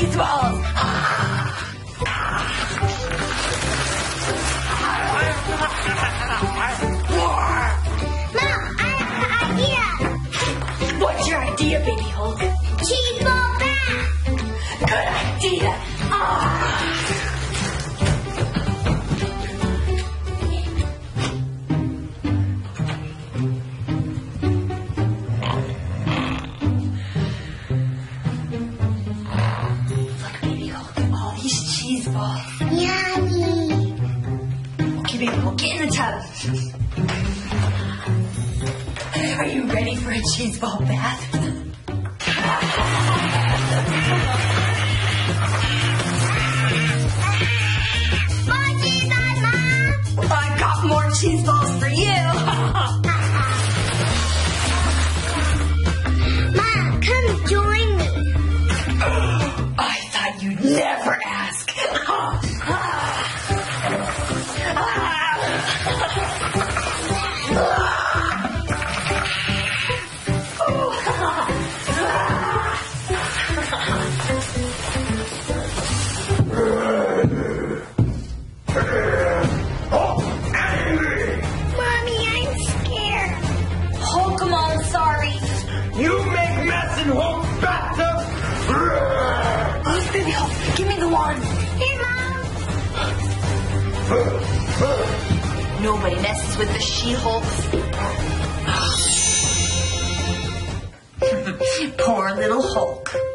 victoire ready for a cheese ball bath? More cheese on, Mom. I got more cheese balls for you. Mom, come join me. I thought you'd never ask. Nobody messes with the She-Hulk. Poor little Hulk.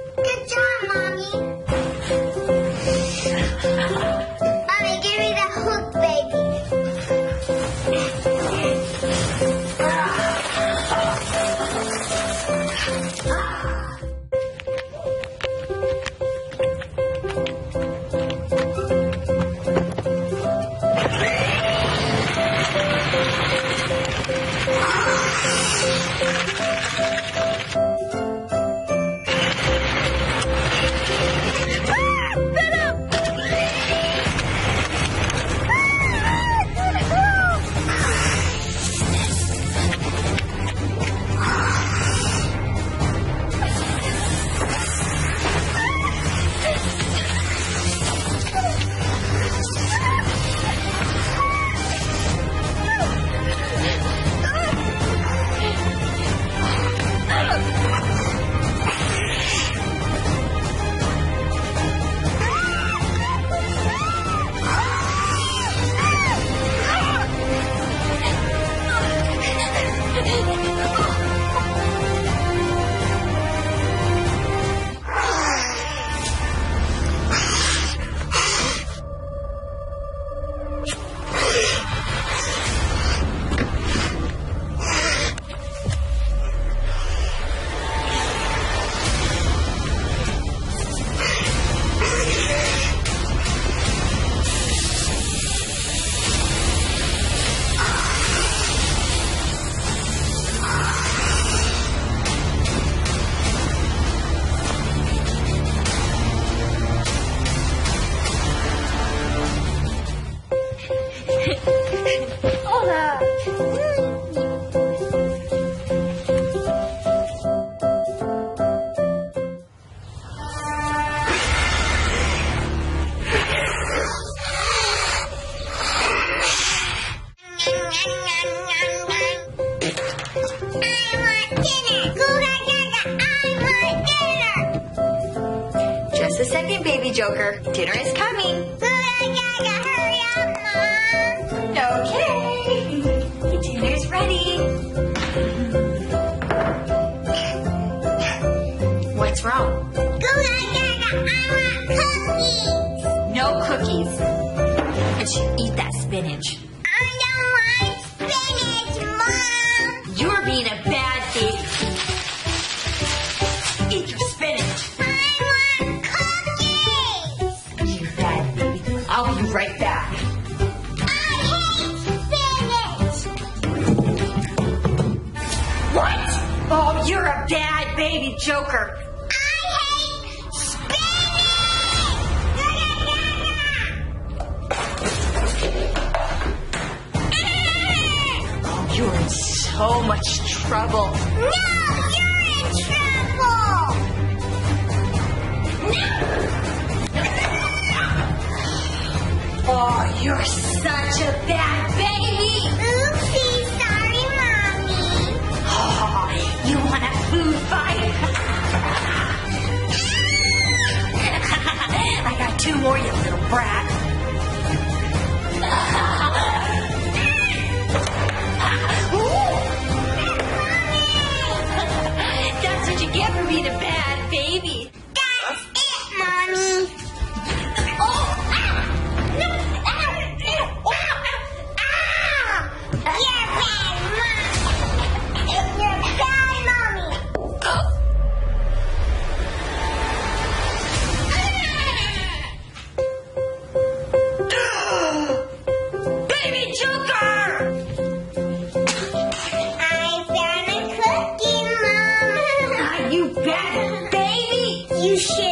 Second, Joker. Dinner is coming. Okay. Dinner's ready. What's wrong? Baby. I'll be right back. What? Oh, you're a bad baby Joker. I hate spinach! oh, you're in so much trouble. No, You're in trouble. Oh, you're such a bad baby. Oopsie, sorry, Mommy. Oh, you want a food fight? I got two more, you little brat. share.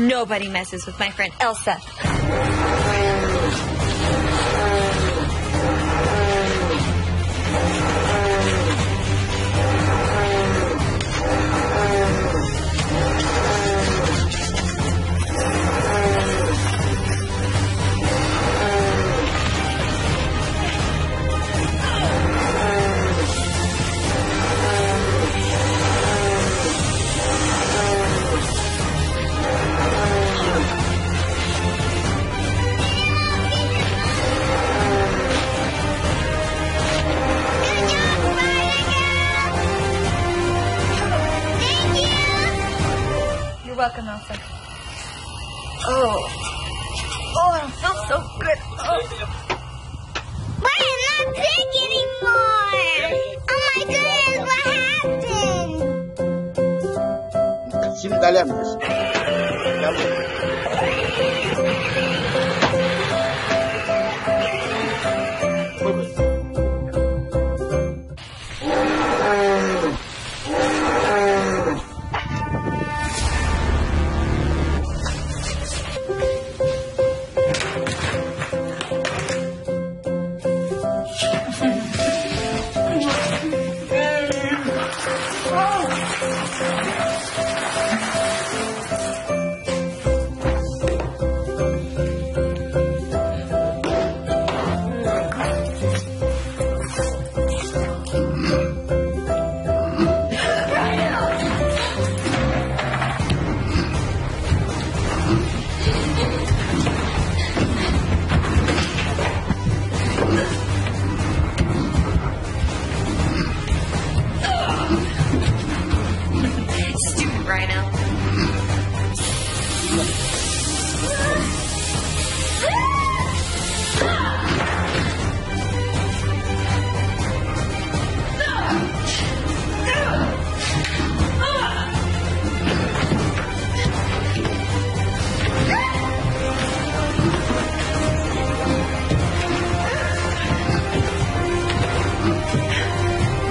Nobody messes with my friend Elsa. Oh. Oh, I don't feel so good. Oh. Why am not big anymore? Oh my goodness, what happened? Şimdi dale amigos.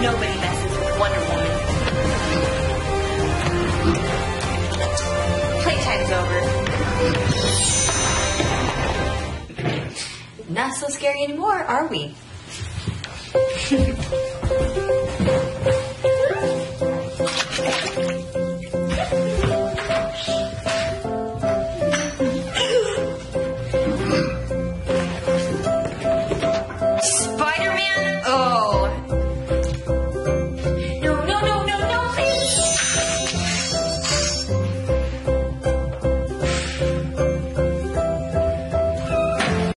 Nobody messes with Wonder Woman. Playtime's over. Not so scary anymore, are we?